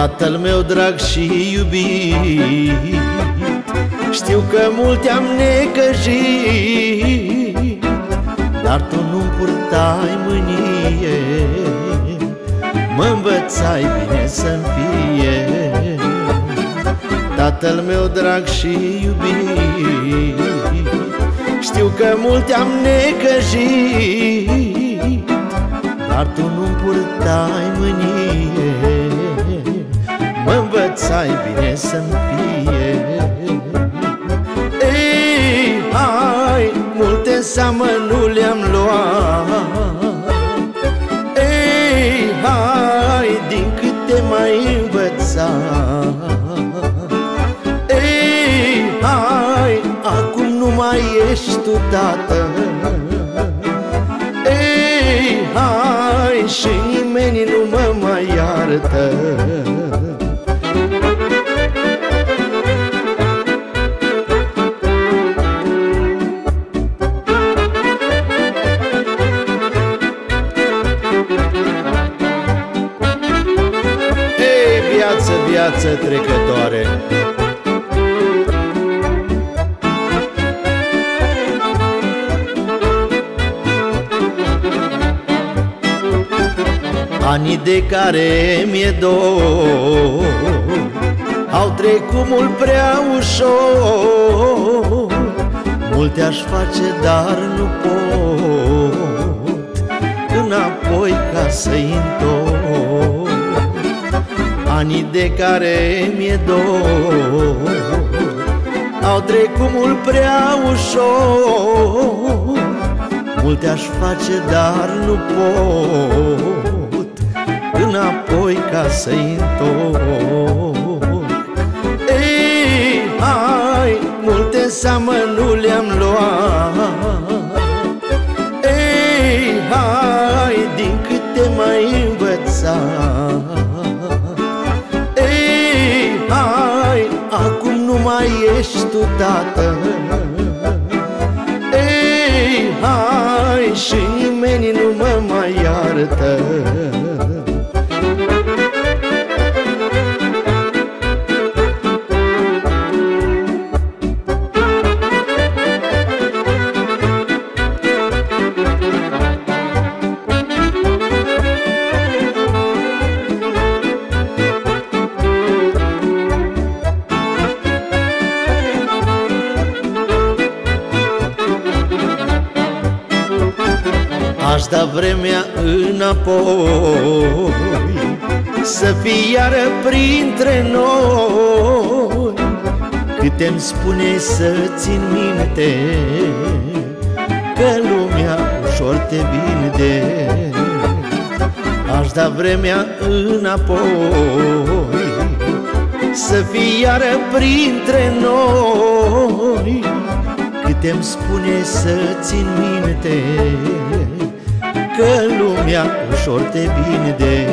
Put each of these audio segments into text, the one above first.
Tatăl meu drag și iubit Știu că multe am necăjit Dar tu nu purtai mânie. Mă învățai bine să-mi fie. Tatăl meu drag și iubit Știu că multe am necăjit Dar tu nu purtai mânie Mă învățai bine să-mi fie. Ei, hai, multe seamă nu le-am luat. Ei, hai, din câte mai învățat. Ei, hai, acum nu mai ești tu tată viață, viață trecătoare. Anii de care mi-e dor Au trecut mult prea ușor. Multe aș face, dar nu pot Înapoi ca să-i întorc Anii de care mi-e dor. Au trecut mult prea ușor. Multe aș face, dar nu pot. Înapoi ca să-i întorc. Ei, hai, multe seamă nu le-am luat. Ei, hai, din câte mai învățat ești tu tată. Ei, hai, și nimeni nu mă mai iartă da vremea înapoi. Să fii iară printre noi Câte-mi spune să țin minte Că lumea ușor te vinde. Aș da vremea înapoi Să fii iară printre noi Câte-mi spune să țin minte Că lumea ușor te vinde.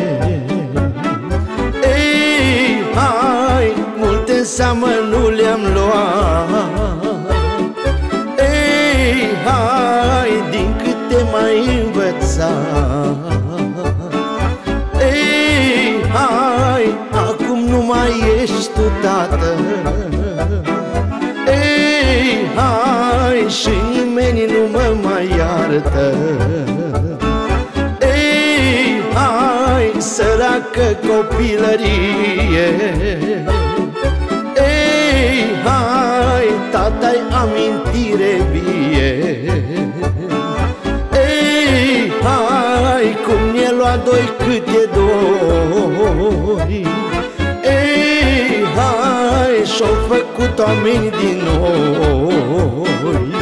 Ei, hai, multe seamă nu le-am luat. Ei, hai, din câte mai învățat. Ei, hai, acum nu mai ești tu tată. Ei, hai, și nimeni nu mă mai iartă săracă copilărie. Ei, hai, tata-i amintire vie. Ei, hai, cum ne lua doi cât e doi. Ei, hai, și-au făcut oameni din noi